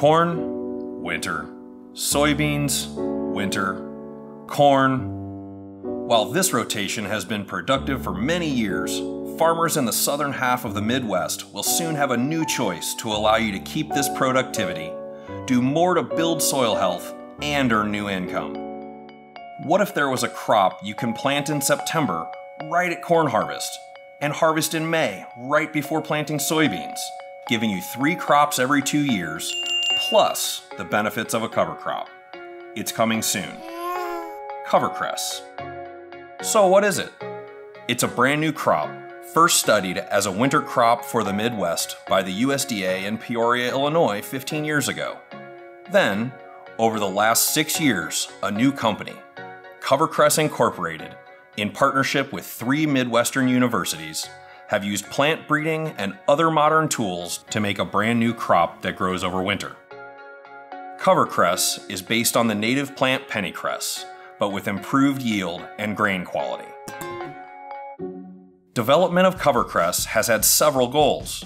Corn, winter. Soybeans, winter. Corn. While this rotation has been productive for many years, farmers in the southern half of the Midwest will soon have a new choice to allow you to keep this productivity, do more to build soil health, and earn new income. What if there was a crop you can plant in September, right at corn harvest, and harvest in May, right before planting soybeans, giving you three crops every two years, plus the benefits of a cover crop? It's coming soon. Covercress. So, what is it? It's a brand new crop, first studied as a winter crop for the Midwest by the USDA in Peoria, Illinois 15 years ago. Then, over the last six years, a new company, Covercress Incorporated, in partnership with three Midwestern universities, have used plant breeding and other modern tools to make a brand new crop that grows over winter. Covercress is based on the native plant pennycress, but with improved yield and grain quality. Development of covercress has had several goals.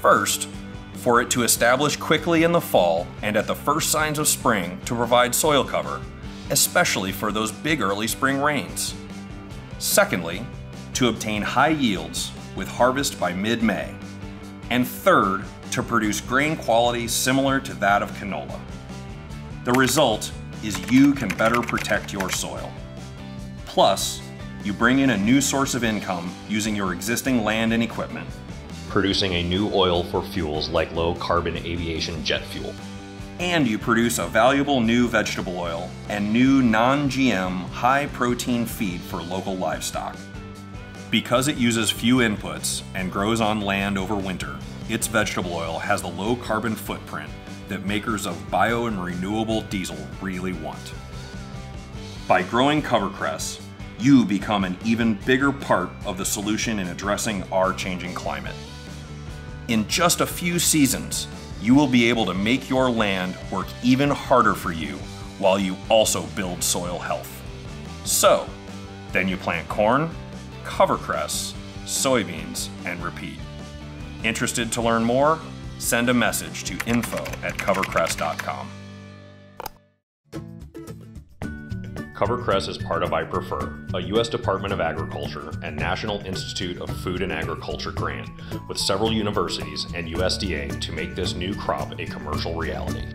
First, for it to establish quickly in the fall and at the first signs of spring to provide soil cover, especially for those big early spring rains. Secondly, to obtain high yields with harvest by mid May. And third, to produce grain quality similar to that of canola. The result is you can better protect your soil. Plus, you bring in a new source of income using your existing land and equipment. Producing a new oil for fuels like low carbon aviation jet fuel. And you produce a valuable new vegetable oil and new non GM high protein feed for local livestock. Because it uses few inputs and grows on land over winter, its vegetable oil has the low carbon footprint that makers of bio and renewable diesel really want. By growing covercress, you become an even bigger part of the solution in addressing our changing climate. In just a few seasons, you will be able to make your land work even harder for you while you also build soil health. So, then you plant corn, covercress, soybeans, and repeat. Interested to learn more? Send a message to info at covercress.com. Covercress is part of IPREFER, a U.S. Department of Agriculture and National Institute of Food and Agriculture grant with several universities and USDA to make this new crop a commercial reality.